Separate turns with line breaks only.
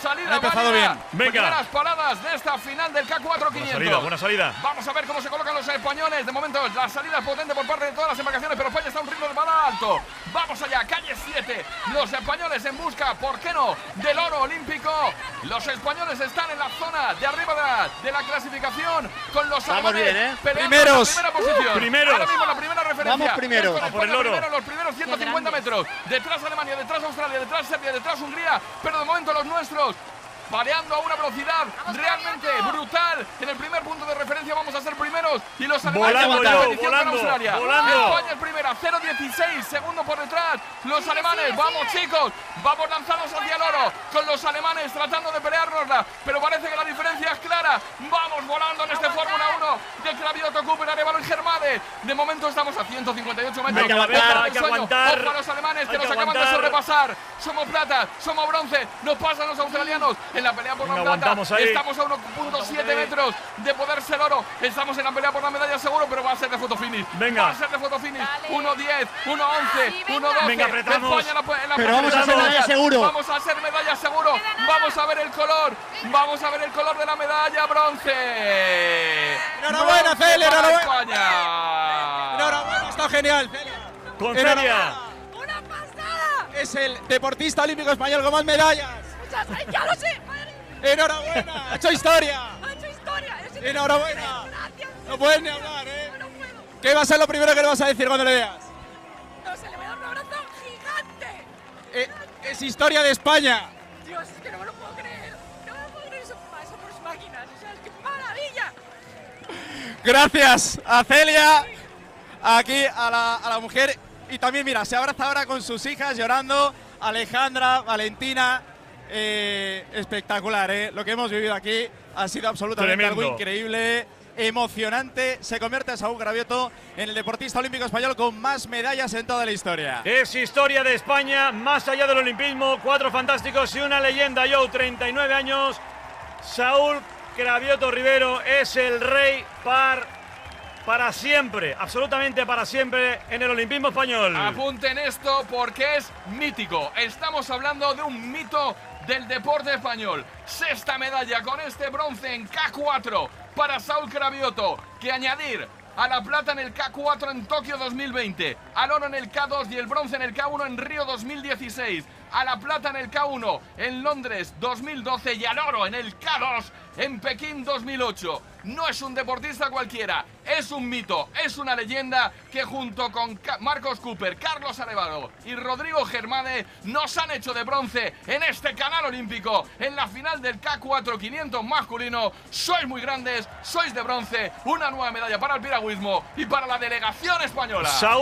salida
Ha empezado
válida.
bien.
Venga.
Primeras paradas de esta final del K4
Buena
500.
salida, buena salida.
Vamos a ver cómo se colocan los españoles. De momento, la salida es potente por parte de todas las embarcaciones, pero España está a un ritmo de bala alto. Vamos allá, calle 7. Los españoles en busca, ¿por qué no?, del oro olímpico. Los españoles están en la zona de arriba de la, de la clasificación con los
Vamos
alemanes
bien, ¿eh?
Primeros.
la primera posición.
primeros.
Ahora mismo la primera.
Vamos
A por el
España
oro.
primero, los primeros 150 metros. Detrás Alemania, detrás Australia, detrás Serbia, detrás Hungría. Pero de momento los nuestros pareando a una velocidad realmente brutal. En el primer punto de referencia vamos a ser primeros y los alemanes
Volando,
van a
yo, volando,
Australia.
volando.
España es primera, 0-16, segundo por detrás. Los alemanes, vamos chicos, vamos lanzados hacia el oro con los alemanes tratando de peleárnosla, pero parece que la diferencia clara. Vamos volando en este Fórmula 1 de Cravioto Cooper, Arevalo y Germade. De momento estamos a 158 metros.
Venga,
Ojo
venga,
al
hay que aguantar.
ojo a los alemanes que
Hay
nos
que
acaban de
aguantar.
sobrepasar. Somos plata, somos bronce, nos pasan los australianos en la pelea por la plata. Estamos a 1.7 metros de poder ser oro. Estamos en la pelea por la medalla seguro, pero va a ser de foto finish.
Venga.
Va a ser de foto finish.
Dale.
1.10, 1.11,
Sí, venga.
1.12.
Venga, apretamos.
España en la, en la
Pero vamos a
primera
ser medalla seguro.
Vamos a ser medalla seguro. Vamos a ver el color. Vamos a ver el color de la medalla bronce.
Enhorabuena, Celia, enhorabuena.
España.
Enhorabuena, está genial. Celia.
Con. Celia.
¡Una pasada!
Es el deportista olímpico español con más medallas.
Ya lo sé.
Enhorabuena, ha hecho historia.
ha hecho historia.
Enhorabuena. No puedes ni hablar, ¿eh?
No puedo.
¿Qué va a ser lo primero que le vas a decir cuando le veas?
No se le va a dar un abrazo gigante.
Eh, es historia de España.
Dios, es que no me lo puedo creer.
Gracias a Celia, aquí a la, a la mujer. Y también, mira, se abraza ahora con sus hijas llorando. Alejandra, Valentina. eh, espectacular, ¿eh? Lo que hemos vivido aquí ha sido absolutamente
Tremendo.
algo increíble, emocionante. Se convierte Saúl Gravioto en el deportista olímpico español con más medallas en toda la historia.
Es historia de España, más allá del olimpismo, cuatro fantásticos y una leyenda. Joe, 39 años. Saúl Cravioto Rivero es el rey par para siempre, absolutamente para siempre en el olimpismo español.
Apunten esto porque es mítico. Estamos hablando de un mito del deporte español. Sexta medalla con este bronce en K4 para Saúl Cravioto. Que añadir a la plata en el K4 en Tokio 2020, al oro en el K2 y el bronce en el K1 en Río 2016, a la plata en el K1 en Londres 2012 y al oro en el K2 en Pekín 2008. No es un deportista cualquiera, es un mito, es una leyenda que junto con Marcos Cooper, Carlos Arevalo y Rodrigo Germane nos han hecho de bronce en este canal olímpico en la final del K4 500 masculino. Sois muy grandes, sois de bronce, una nueva medalla para el piragüismo y para la delegación española.